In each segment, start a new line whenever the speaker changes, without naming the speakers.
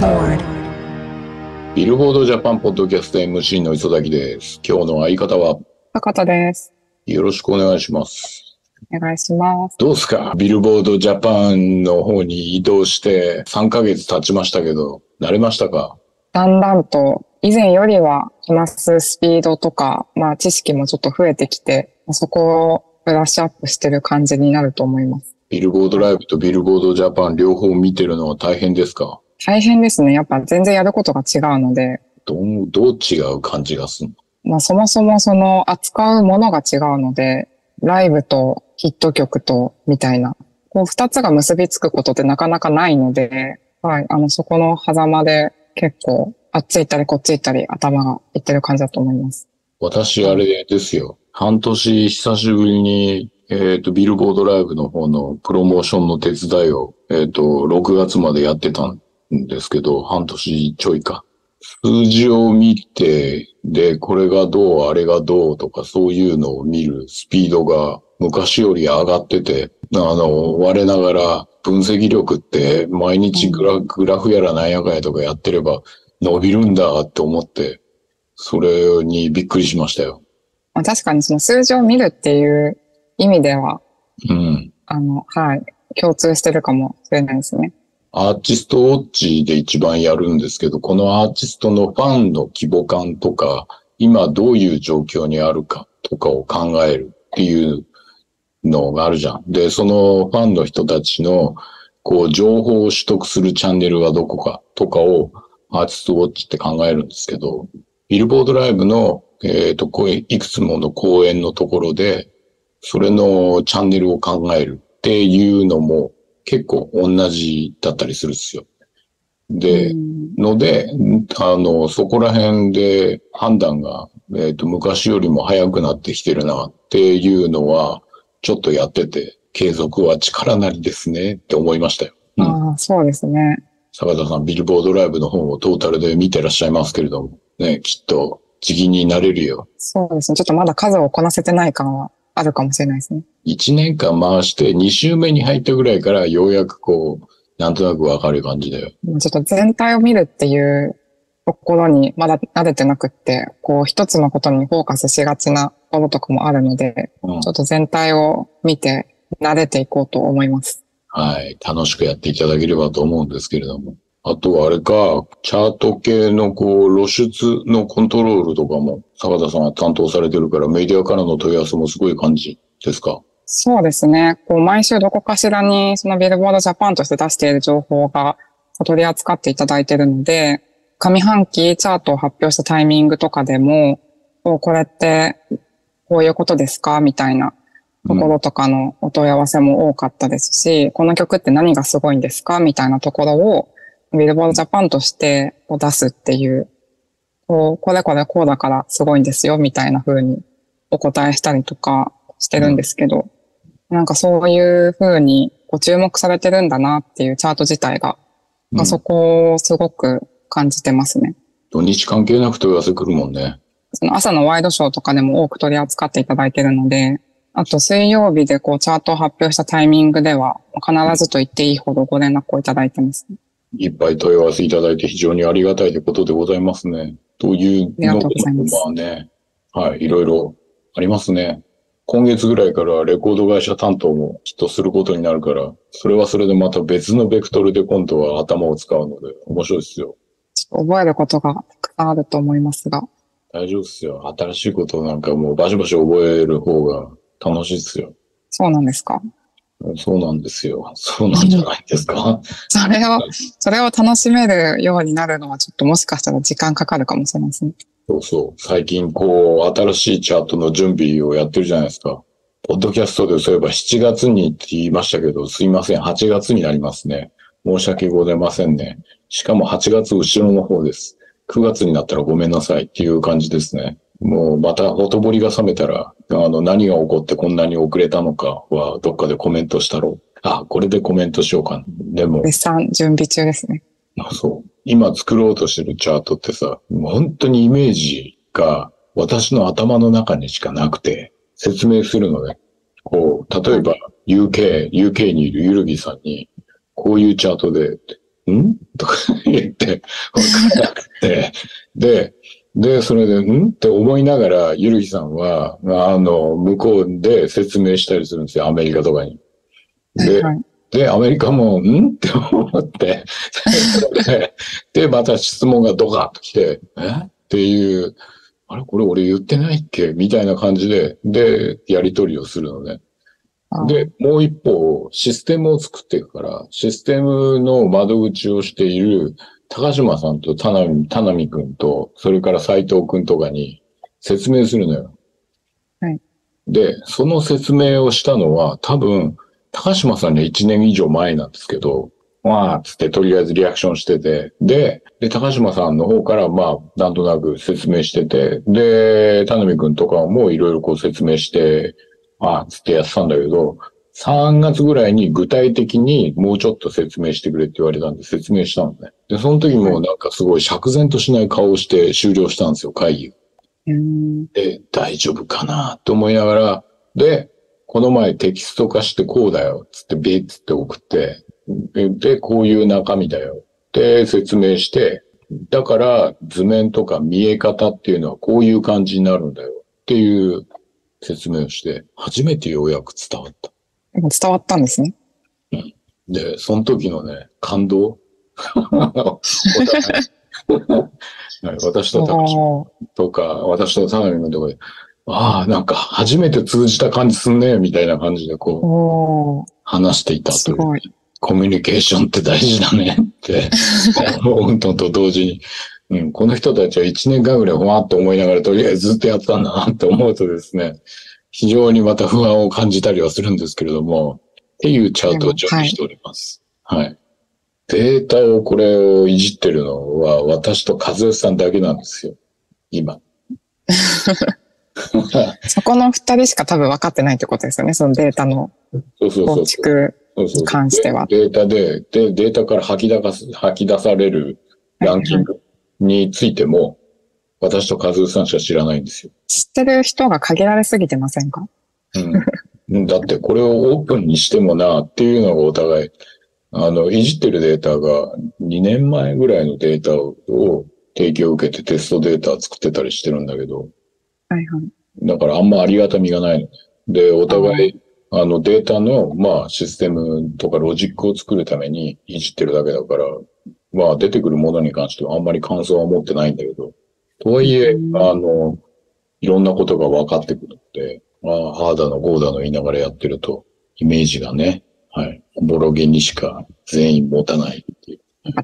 board.
ビルボードジャパンポッドキャスト MC の磯崎です。今日の相方は？
高田です。
よろしくお願いします。
お願いします。
どうですか？ビルボードジャパンの方に移動して3ヶ月経ちましたけど、慣れましたか？
だんだんと、以前よりは話すスピードとか、まあ知識もちょっと増えてきて、そこをブラッシュアップしてる感じになると思います。
ビルボードライブとビルボードジャパン両方見てるのは大変ですか？
大変ですね。やっぱ全然やることが違うので、
どう、どう違う感じがするの？
まあそもそもその扱うものが違うので、ライブとヒット曲とみたいな、こう二つが結びつくことってなかなかないので、はい、あのそこの狭間で結構あっち行ったりこっち行ったり頭がいってる感じだと思います。
私あれですよ。半年久しぶりに、えっ、と、ビルボードライブの方のプロモーションの手伝いを、えっ、と、6月までやってたんですけど、半年ちょいか。数字を見て、で、これがどう、あれがどうとか、そういうのを見るスピードが昔より上がってて、あの、我ながら分析力って毎日グラグラフやらなんやかやとかやってれば伸びるんだって思って、それにびっくりしましたよ。
まあ、確かにその数字を見るっていう意味では、
うん。
あの、はい、共通してるかもしれないですね。
アーティストウォッチで一番やるんですけど、このアーティストのファンの規模感とか、今どういう状況にあるかとかを考えるっていうのがあるじゃん。で、そのファンの人たちの、こう、情報を取得するチャンネルがどこかとかをアーティストウォッチって考えるんですけど、ビルボードライブの、えっ、と、いくつもの公演のところで、それのチャンネルを考えるっていうのも結構同じだったりするんですよ。で、
うん
ので、あの、そこら辺で判断が、えっ、と、昔よりも早くなってきてるなっていうのは、ちょっとやってて、継続は力なりですねって思いましたよ。うん。
ああ、そうですね。
坂田さん、ビルボードライブの方をトータルで見てらっしゃいますけれども、ね、きっと、次になれるよ。
そうですね。ちょっとまだ数をこなせてない感はあるかもしれないですね。
1年間回して2週目に入ったぐらいからようやくこう、なんとなくわかる感じだよ。
まあちょっと全体を見るっていうところにまだ慣れてなくって、こう一つのことにフォーカスしがちなところとかもあるので、
うん
ちょっと全体を見て慣れていこうと思います。
はい。楽しくやっていただければと思うんですけれども。あとはあれか、チャート系のこう露出のコントロールとかも坂田さんは担当されてるからメディアからの問い合わせもすごい感じですか？
そうですね。こう毎週どこかしらにそのビルボードジャパンとして出している情報が取り扱っていただいてるので、上半期チャートを発表したタイミングとかでも、ここれってこういうことですか？みたいなところとかのお問い合わせも多かったですし、この曲って何がすごいんですか？みたいなところをビルボードジャパンとしてこう出すっていう、こうこれこれこうだからすごいんですよみたいな風にお答えしたりとかしてるんですけど、なんかそういう風にこう注目されてるんだなっていうチャート自体が、まあそこをすごく感じてますね。
土日関係なく問い合わせ来るもんね。
その朝のワイドショーとかでも多く取り扱っていただいているので、あと水曜日でこうチャートを発表したタイミングでは必ずと言っていいほどご連絡をいただいてます、ね。
いっぱい問い合わせいただいて非常にありがたいということでございますね。という
ありがとうございま
あね、はい、いろいろありますね。今月ぐらいからレコード会社担当もきっとすることになるから、それはそれでまた別のベクトルで今度は頭を使うので面白いですよ。
ちょっと覚えることがたくさんあると思いますが、
大丈夫ですよ。新しいことなんかもうバシバシ覚える方が楽しいですよ。
そうなんですか
そうなんですよ。そうなんじゃないですか。
それを、それを楽しめるようになるのはちょっともしかしたら時間かかるかもしれないですね。
そうそう。最近こう、新しいチャートの準備をやってるじゃないですか。ポッドキャストでそういえば7月にって言いましたけど、すいません。8月になりますね。申し訳ございませんね。しかも8月後ろの方です。9月になったらごめんなさいっていう感じですね。もうまたほとぼりが冷めたら、あの何が起こってこんなに遅れたのかはどっかでコメントしたろう。あ、これでコメントしようかな。でも、
絶賛準備中ですね。
あそう。今作ろうとしてるチャートってさ、本当にイメージが私の頭の中にしかなくて、説明するのね。こう、例えば UK、UK にいるゆるぎさんに、こういうチャートで、ん？とか言って、わからなくて、で、で、それで、ん？って思いながら、ゆるきさんは、あの、向こうで説明したりするんですよ、アメリカとかに。で、
はい。
で、アメリカも、ん？って思って、で、で、また質問がドカッと来て、え？っていう、あれ？これ俺言ってないっけ？みたいな感じで、で、やり取りをするのね。
あ
で、もう一方、システムを作っていくから、システムの窓口をしている高島さんと田波、田波くんと、それから斉藤くんとかに説明するのよ。
はい。
で、その説明をしたのは多分、高島さんには1年以上前なんですけど、まあ、つってとりあえずリアクションしてて、で、で、高島さんの方からまあ、なんとなく説明してて、で、田波くんとかもいろいろこう説明して、ああ、つってやってたんだけど、3月ぐらいに具体的にもうちょっと説明してくれって言われたんで説明したのね。で、その時もなんかすごい釈然としない顔をして終了したんですよ、会議。で、大丈夫かなと思いながら、で、この前テキスト化してこうだよ、つってビッつって送って、で、でこういう中身だよ、って説明して、だから図面とか見え方っていうのはこういう感じになるんだよ、っていう説明をして、初めてようやく伝わった。
伝わったんですね。
で、その時のね、感動？はい私と高島とか、私と田辺君とかで、ああ、なんか初めて通じた感じすんね、みたいな感じでこう、話していたという。コミュニケーションって大事だねって思うのと同時に、うん、この人たちは1年間ぐらいふわっと思いながらとりあえずずっとやってたんだなって思うとですね、非常にまた不安を感じたりはするんですけれども、っていうチャートを準備しております。はい。データをこれをいじってるのは私と和義さんだけなんですよ。今。
そこの二人しか多分分かってないってことですよね。そのデータの構。築。に関しては
データで、で、データから吐き出す、吐き出されるランキングについても、私とカズーさんしか知らないんですよ。
知ってる人が限られすぎてませんか？
うん。だってこれをオープンにしてもなっていうのがお互い、あの、いじってるデータが2年前ぐらいのデータを提供を受けてテストデータ作ってたりしてるんだけど、
はいはい。
だからあんまありがたみがないのね。で、お互い、あのデータの、まあシステムとかロジックを作るためにいじってるだけだから、まあ出てくるものに関してはあんまり感想は持ってないんだけど、とはいえ、
うん
あの、いろんなことが分かってくるって、まあ、ハーだのゴーだの言いながらやってると、イメージがね、はい、おぼろげにしか全員持たないっていう。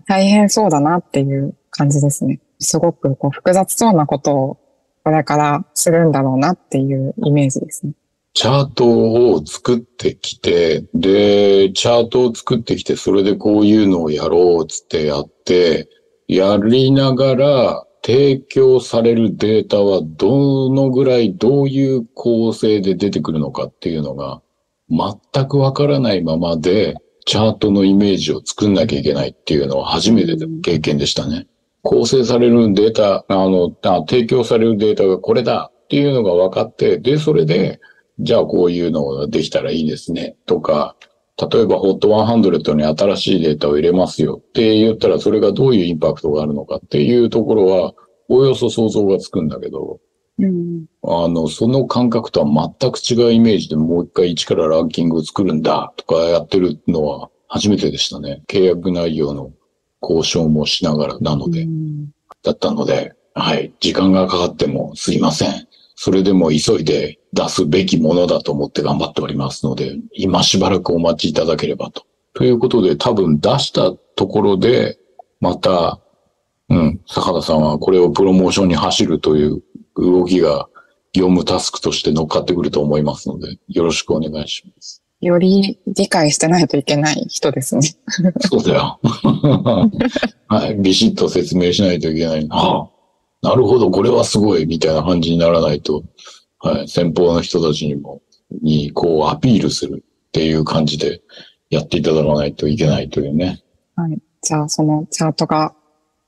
大変そうだなっていう感じですね。すごくこう複雑そうなことをこれからするんだろうなっていうイメージですね。
チャートを作ってきて、で、チャートを作ってきて、それでこういうのをやろうっつってやって、やりながら提供されるデータはどのぐらいどういう構成で出てくるのかっていうのが全くわからないままで、チャートのイメージを作んなきゃいけないっていうのは初めての経験でしたね。構成されるデータ、あの、提供されるデータがこれだっていうのが分かって、で、それで、じゃあこういうのができたらいいですね。とか、例えば HOT100 に新しいデータを入れますよって言ったら、それがどういうインパクトがあるのかっていうところは、おおよそ想像がつくんだけど、
うん。
あの、その感覚とは全く違うイメージでもう一回一からランキングを作るんだとかやってるのは初めてでしたね。契約内容の交渉もしながらなので、
うん
だったので、はい、時間がかかってもすいません。それでも急いで出すべきものだと思って頑張っておりますので、今しばらくお待ちいただければと。ということで、多分出したところで、また、うん、坂田さんはこれをプロモーションに走るという動きが業務タスクとして乗っかってくると思いますので、よろしくお願いします。
より理解してないといけない人ですね。
そうだよ。はい、ビシッと説明しないといけない。はあ、なるほど、これはすごい、みたいな感じにならないと、はい、先方の人たちにも、に、こう、アピールするっていう感じでやっていただかないといけないというね。
はい。じゃあ、そのチャートが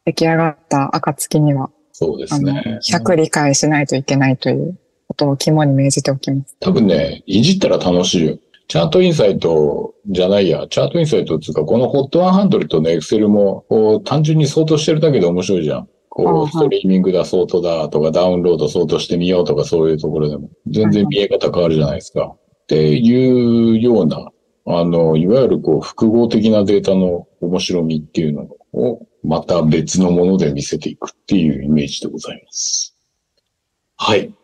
出来上がった暁には、
そうですね。
100理解しないといけないということを肝に銘じておきます。
多分ね、いじったら楽しいよ。チャートインサイトじゃないや、チャートインサイトっていうか、この HOT100 の Excel も、こう、単純に相当してるだけで面白いじゃん。こう、ストリーミングだ、相当だとか、ダウンロード相当してみようとか、そういうところでも、全然見え方変わるじゃないですか。っていうような、あの、いわゆるこう、複合的なデータの面白みっていうのを、また別のもので見せていくっていうイメージでございます。はい。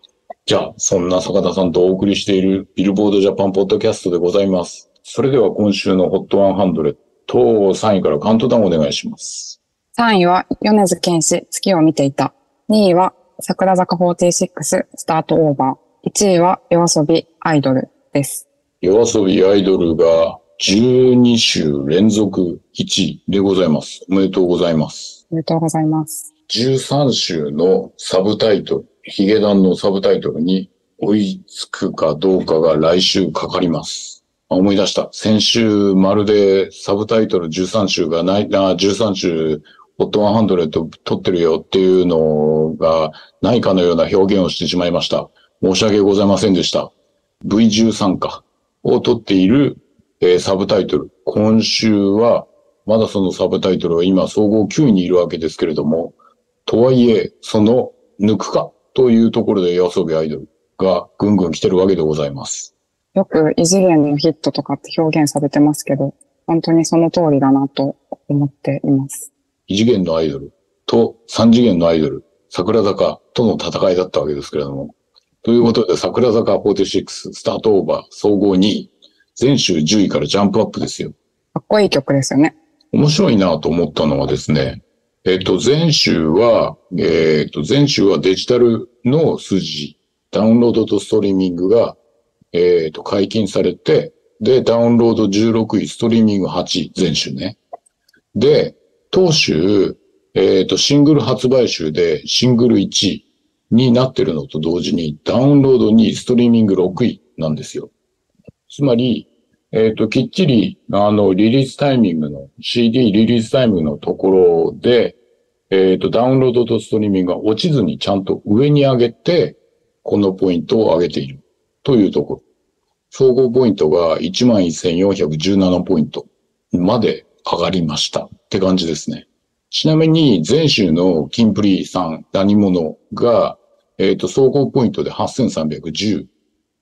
じゃあ、そんな坂田さんとお送りしているビルボードジャパンポッドキャストでございます。それでは今週の HOT100 と3位からカウントダウンお願いします。
3位は米津玄師月を見ていた。2位は桜坂46スタートオーバー。1位は夜遊びアイドルです。
夜遊びアイドルが12週連続1位でございます。おめでとうございます。
おめでとうございます。
13週のサブタイトル、ヒゲダンのサブタイトルに追いつくかどうかが来週かかります。思い出した。先週まるでサブタイトル13週がない、あ13週ホット100撮ってるよっていうのがないかのような表現をしてしまいました。申し訳ございませんでした。V13 かを撮っている、えー、サブタイトル。今週はまだそのサブタイトルは今総合9位にいるわけですけれども、とはいえ、その抜くかというところで夜遊びアイドルがぐんぐん来てるわけでございます。
よく異次元のヒットとかって表現されてますけど、本当にその通りだなと思っています。
異次元のアイドルと三次元のアイドル、桜坂との戦いだったわけですけれども。ということで、桜坂46スタートオーバー総合2位、全週10位からジャンプアップですよ。
かっこいい曲ですよね。
面白いなと思ったのはですね、えっ、と、前週は、えっ、と、前週はデジタルの数字、ダウンロードとストリーミングが、えっ、と、解禁されて、で、ダウンロード16位、ストリーミング8位、前週ね。で、当週、えっ、と、シングル発売週でシングル1位になってるのと同時に、ダウンロード2位、ストリーミング6位なんですよ。つまり、えっ、ー、と、きっちり、あの、リリースタイミングの、CD リリースタイミングのところで、えっ、ー、と、ダウンロードとストリーミングが落ちずにちゃんと上に上げて、このポイントを上げているというところ。総合ポイントが11,417ポイントまで上がりましたって感じですね。ちなみに、前週のキンプリさん、何者が、えっ、ー、と、総合ポイントで8,310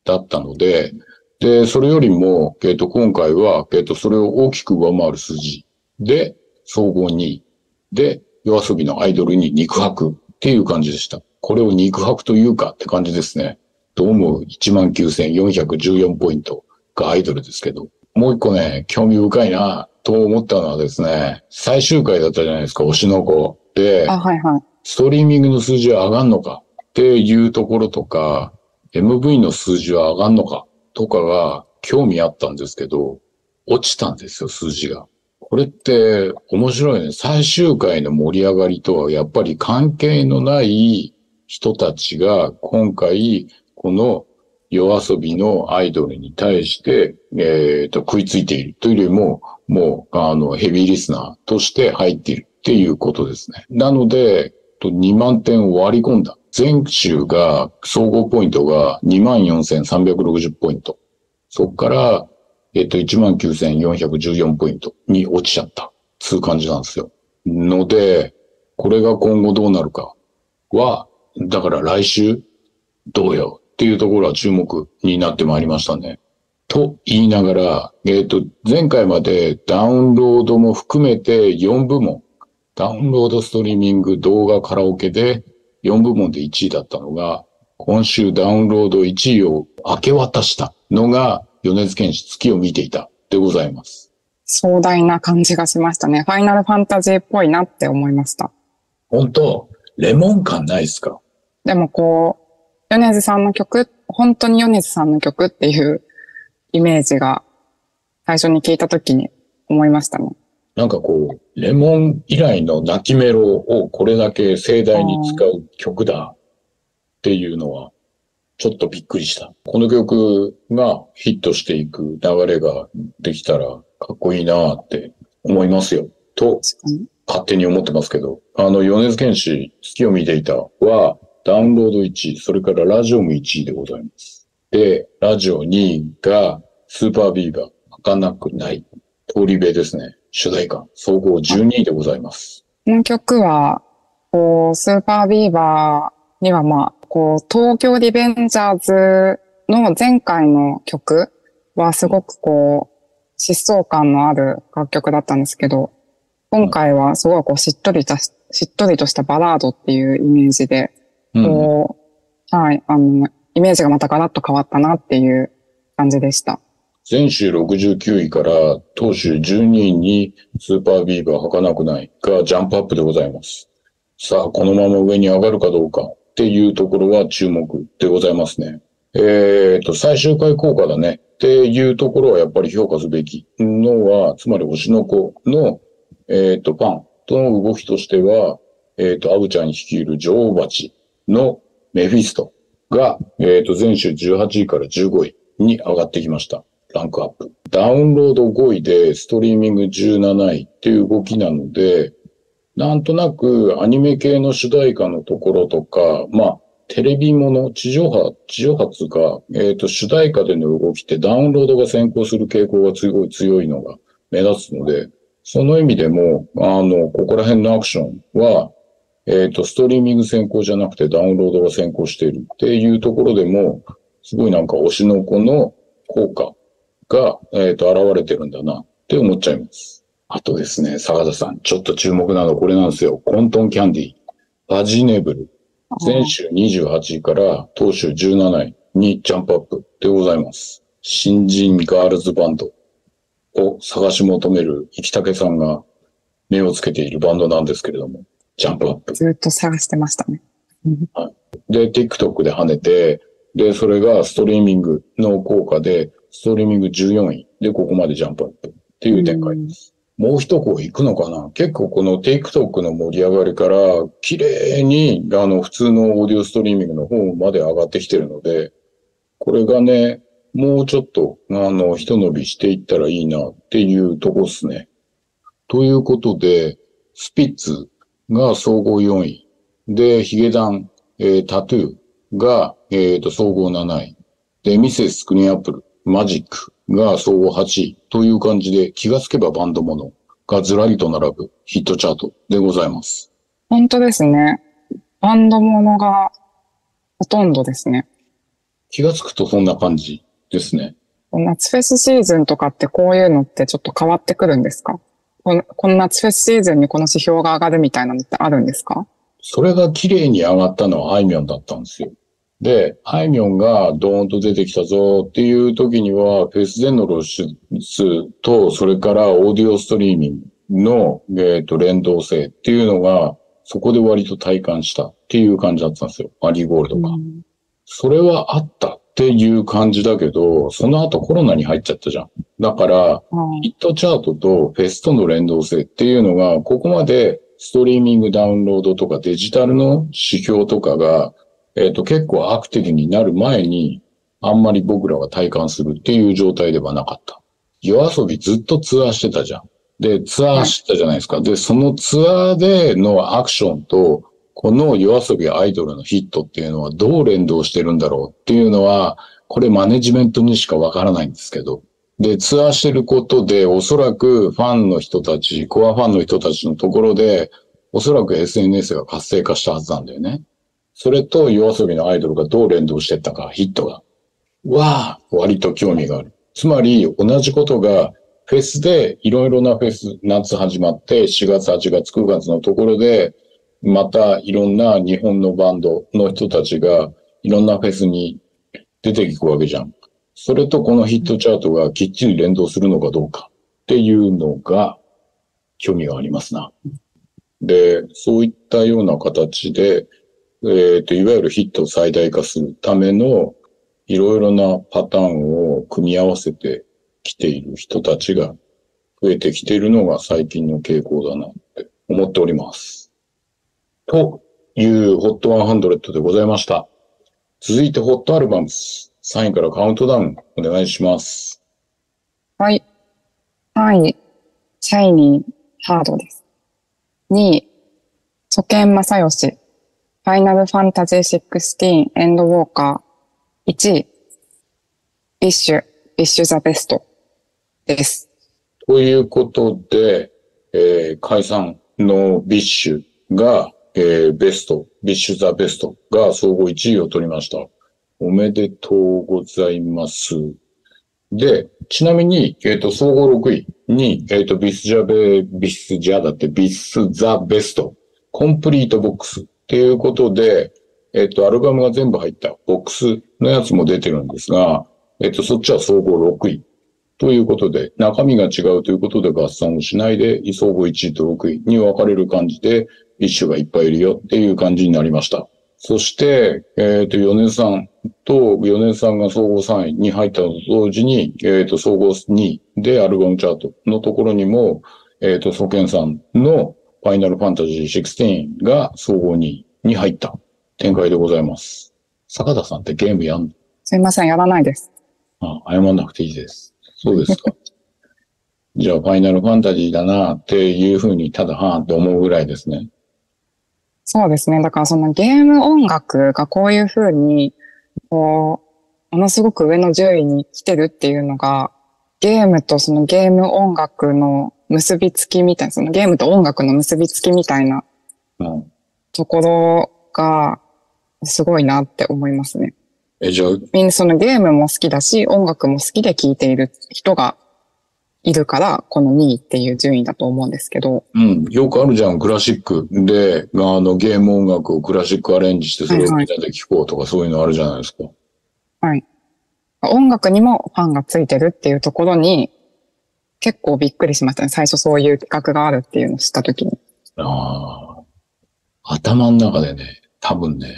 だったので、で、それよりも、えっ、ー、と、今回は、えっ、ー、と、それを大きく上回る数字で、総合2位で、夜遊びのアイドルに肉薄っていう感じでした。これを肉薄というかって感じですね。どうも19,414ポイントがアイドルですけど。もう一個ね、興味深いなと思ったのはですね、最終回だったじゃないですか、推しの子。で、
あ、はいはい。
ストリーミングの数字は上がんのかっていうところとか、MV の数字は上がんのかとかが興味あったんですけど、落ちたんですよ、数字が。これって面白いね。最終回の盛り上がりとはやっぱり関係のない人たちが今回この夜遊びのアイドルに対して、えっ、ー、と、食いついているというよりも、もう、あの、ヘビーリスナーとして入っているっていうことですね。なので、2万点を割り込んだ。全州が、総合ポイントが24,360ポイント。そこから、えっと、19,414ポイントに落ちちゃった。つう感じなんですよ。ので、これが今後どうなるかは、だから来週、どうよっていうところは注目になってまいりましたね。と言いながら、えっ、と、前回までダウンロードも含めて4部門、ダウンロードストリーミング動画カラオケで4部門で1位だったのが、今週ダウンロード1位を明け渡したのが、米津玄師月を見ていたでございます。
壮大な感じがしましたね。ファイナルファンタジーっぽいなって思いました。
本当？レモン感ないですか？
でもこう、米津さんの曲、本当に米津さんの曲っていうイメージが最初に聞いた時に思いましたね。
なんかこう、レモン以来の泣きメロをこれだけ盛大に使う曲だっていうのは、ちょっとびっくりした。この曲がヒットしていく流れができたらかっこいいなって思いますよ。と、勝手に思ってますけど、あの、米津玄師、月を見ていたは、ダウンロード1位、それからラジオも1位でございます。で、ラジオ2位が、スーパービーバー、儚くない、通り部ですね。主題歌、総合12位でございます。
この曲は、こう、スーパービーバーにはまあ、こう、東京リベンジャーズの前回の曲はすごくこう、疾走感のある楽曲だったんですけど、今回はすごいこう、しっとりとし、しっとりとしたバラードっていうイメージで、
うん。
こう、はい、あの、イメージがまたガラッと変わったなっていう感じでした。
前週69位から当週12位にスーパービーバー儚くないがジャンプアップでございます。さあ、このまま上に上がるかどうかっていうところは注目でございますね。えっ、と、最終回効果だねっていうところはやっぱり評価すべきのは、つまり推しの子の、えっ、と、ファンとの動きとしては、えっ、と、アブちゃん率いる女王蜂のメフィストが、えっ、と、前週18位から15位に上がってきました。ランクアップ。ダウンロード5位でストリーミング17位っていう動きなので、なんとなくアニメ系の主題歌のところとか、まあ、テレビもの、地上波、地上波つか、えっ、と、主題歌での動きってダウンロードが先行する傾向がすごい強いのが目立つので、その意味でも、あの、ここら辺のアクションは、えっ、と、ストリーミング先行じゃなくてダウンロードが先行しているっていうところでも、すごいなんか推しの子の効果が、えっ、と、現れてるんだなって思っちゃいます。あとですね、坂田さん、ちょっと注目なのこれなんですよ。コントンキャンディー、ファジーネーブル、前週28位から当週17位にジャンプアップでございます。新人ガールズバンドを探し求める生竹さんが目をつけているバンドなんですけれども、ジャンプアップ。
ずっと探してましたね。
で、TikTok で跳ねて、で、それがストリーミングの効果で、ストリーミング14位でここまでジャンプアップっていう展開です。もう一個行くのかな？結構この TikTok の盛り上がりから、綺麗に、あの、普通のオーディオストリーミングの方まで上がってきてるので、これがね、もうちょっと、あの、一伸びしていったらいいなっていうとこですね。ということで、スピッツが総合4位。で、ヒゲダン、えータトゥーが、えっ、と、総合7位。で、ミセスクリーンアップル、マジックが総合8位という感じで、気がつけばバンドものがずらりと並ぶヒットチャートでございます。
本当ですね。バンドものがほとんどですね。
気がつくとそんな感じですね。
夏フェスシーズンとかってこういうのってちょっと変わってくるんですか？このこの夏フェスシーズンにこの指標が上がるみたいなのってあるんですか？
それが綺麗に上がったのはあいみょんだったんですよ。で、あいみょんがドーンと出てきたぞっていう時には、フェスでの露出と、それからオーディオストリーミングの、えーと連動性っていうのが、そこで割と体感したっていう感じだったんですよ。マリーゴールドが。それはあったっていう感じだけど、その後コロナに入っちゃったじゃん。だから、ヒットチャートとフェスとの連動性っていうのが、ここまでストリーミングダウンロードとかデジタルの指標とかが、えっ、と、結構アクティブになる前に、あんまり僕らが体感するっていう状態ではなかった。夜遊びずっとツアーしてたじゃん。で、ツアーしてたじゃないですか。で、そのツアーでのアクションと、この夜遊びアイドルのヒットっていうのはどう連動してるんだろうっていうのは、これマネジメントにしかわからないんですけど。で、ツアーしてることで、おそらくファンの人たち、コアファンの人たちのところで、おそらく SNS が活性化したはずなんだよね。それと夜遊びのアイドルがどう連動してったか、ヒットが。は、割と興味がある。つまり、同じことが、フェスで、いろいろなフェス、夏始まって、4月、8月、9月のところで、またいろんな日本のバンドの人たちが、いろんなフェスに出ていくわけじゃん。それとこのヒットチャートがきっちり連動するのかどうかっていうのが、興味がありますな。で、そういったような形で、えっ、と、いわゆるヒットを最大化するための、いろいろなパターンを組み合わせてきている人たちが増えてきているのが最近の傾向だなって思っております。という HOT100 でございました。続いて HOT アルバムス。3位からカウントダウンお願いします。
はい。はい。シャイニー、ハードです。2位、ソケン・マサヨシ、ファイナルファンタジー16エンドウォーカー。1位、 BiSH、BiSH THE BESTです。
ということで、えー解散の BiSHが、えーベスト、 BiSH THE BESTが総合1位を取りました。おめでとうございます。で、ちなみに、えっ、と、総合6位に、えっ、と、ビスジャベ、ビスジャだって、 BiSH THE BEST、コンプリートボックスっていうことで、えっ、と、アルバムが全部入ったボックスのやつも出てるんですが、えっ、と、そっちは総合6位。ということで、中身が違うということで合算をしないで、総合1位と6位に分かれる感じで、 BiSHがいっぱいいるよっていう感じになりました。そして、えっ、と、米津さんと、米津さんが総合3位に入ったのと同時に、えっ、と、総合2位でアルバムチャートのところにも、えっ、と、ソケンさんのファイナルファンタジー16が総合2位に入った展開でございます。坂田さんってゲームやんの？
すいません、やらないです。
あ、謝んなくていいです。そうですか。じゃあ、ファイナルファンタジーだなっていうふうに、ただはーって思うぐらいですね。
そうですね。だからそのゲーム音楽がこういう風に、こう、ものすごく上の順位に来てるっていうのが、ゲームとそのゲーム音楽の結びつきみたいな、そのゲームと音楽の結びつきみたいな
うん。
ところが、すごいなって思いますね。
え、じゃあ、
みんなそのゲームも好きだし、音楽も好きで聴いている人がいるから、この2位っていう順位だと思うんですけど、
うん、よくあるじゃん、クラシックで、あの、ゲーム音楽をクラシックアレンジして、それをみんなで聴こうとか、そういうのあるじゃないですか。
音楽にもファンがついてるっていうところに、結構びっくりしましたね。最初そういう企画があるっていうのを知ったときに。
ああ。頭の中でね、多分ね、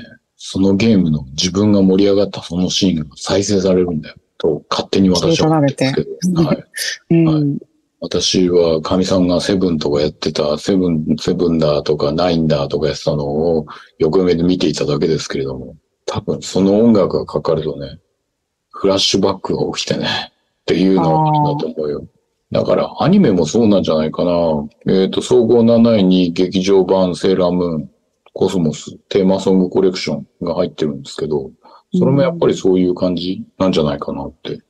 そのゲームの自分が盛り上がったそのシーンが再生されるんだよ。と、勝手に私は思ってすけど。はい。
うん。
はい私は、神さんがセブンとかやってた、セブン、セブンだとか、ナインだとかやってたのを、横目で見ていただけですけれども、多分その音楽がかかるとね、フラッシュバックが起きてね、っていうのがあるんだと思うよ。だから、アニメもそうなんじゃないかな。えっ、と、総合7位に劇場版セーラームーン、コスモス、テーマソングコレクションが入ってるんですけど、それもやっぱりそういう感じなんじゃないかなって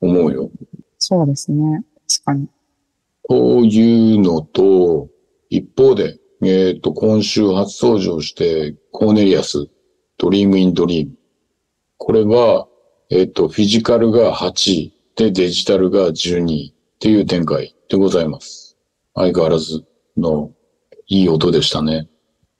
思うよ。
そうですね。確かに。
というのと、一方で、えっ、と、今週初登場して、コーネリアス、 Dream in Dream。これは、えっ、と、フィジカルが8位で、デジタルが12位っていう展開でございます。相変わらずのいい音でしたね。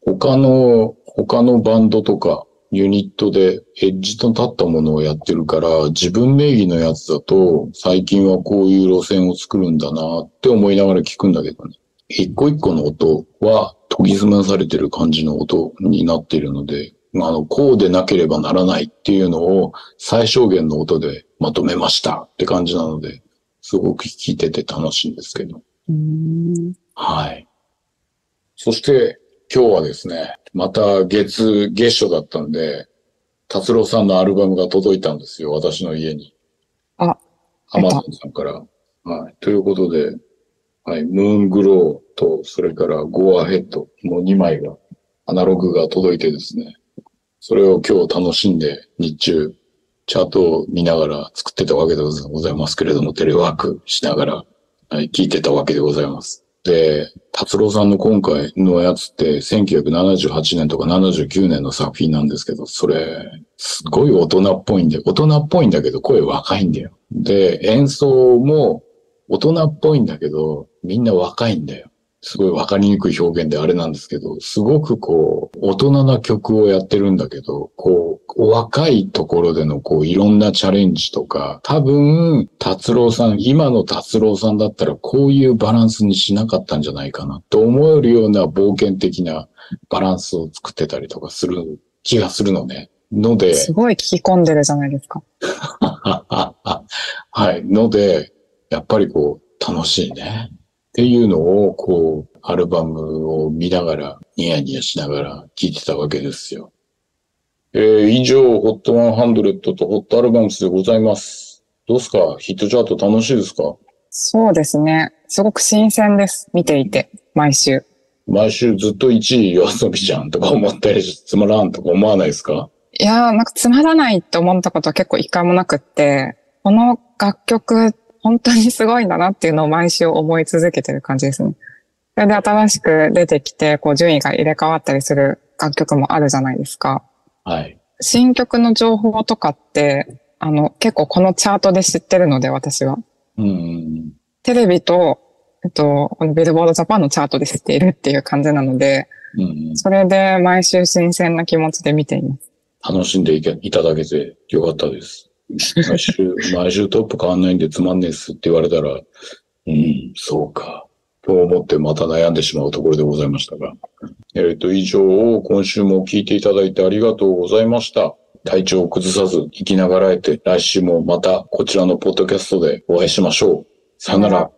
他の、他のバンドとか、ユニットでエッジと立ったものをやってるから、自分名義のやつだと、最近はこういう路線を作るんだなって思いながら聞くんだけどね。一個一個の音は研ぎ澄まされてる感じの音になっているので、まああの、こうでなければならないっていうのを最小限の音でまとめましたって感じなので、すごく聞いてて楽しいんですけど。
うーん。
はい。そして、今日はですね、また月、月初だったんで、達郎さんのアルバムが届いたんですよ、私の家に。
あ、
アマゾンさんから。はい。ということで、はい、ムーングローと、それからゴーアヘッドの2枚が、アナログが届いてですね、それを今日楽しんで、日中、チャートを見ながら作ってたわけでございますけれども、テレワークしながら、はい、聞いてたわけでございます。で、達郎さんの今回のやつって1978年とか79年の作品なんですけど、それ、すごい大人っぽいんで、大人っぽいんだけど声若いんだよ。で、演奏も大人っぽいんだけど、みんな若いんだよ。すごいわかりにくい表現であれなんですけど、すごくこう、大人な曲をやってるんだけど、こう、お若いところでのこう、いろんなチャレンジとか、多分、達郎さん、今の達郎さんだったらこういうバランスにしなかったんじゃないかなと思えるような冒険的なバランスを作ってたりとかする気がするのね。ので、
すごい聞き込んでるじゃないですか。
はい。ので、やっぱりこう、楽しいね。っていうのを、こう、アルバムを見ながら、ニヤニヤしながら聴いてたわけですよ。えー、以上、ホット100とホットアルバムスでございます。どうですか？ヒットチャート楽しいですか？
そうですね。すごく新鮮です。見ていて、毎週。
毎週ずっと1位夜遊びじゃんとか思ったりしつまらんとか思わないですか？
いやー、なんかつまらないって思ったことは結構一回もなくって、この楽曲、本当にすごいんだなっていうのを毎週思い続けてる感じですね。それで新しく出てきて、こう順位が入れ替わったりする楽曲もあるじゃないですか。
はい。
新曲の情報とかって、あの、結構このチャートで知ってるので、私は。
うん。
テレビと、えっと、このビルボードジャパンのチャートで知っているっていう感じなので、
うん。
それで毎週新鮮な気持ちで見ています。
楽しんでいただけてよかったです。毎週、毎週トップ変わんないんでつまんねえっすって言われたら、うん、そうか。と思ってまた悩んでしまうところでございましたが。えっ、と、以上を今週も聞いていただいてありがとうございました。体調を崩さず生きながらえて、来週もまたこちらのポッドキャストでお会いしましょう。さよなら。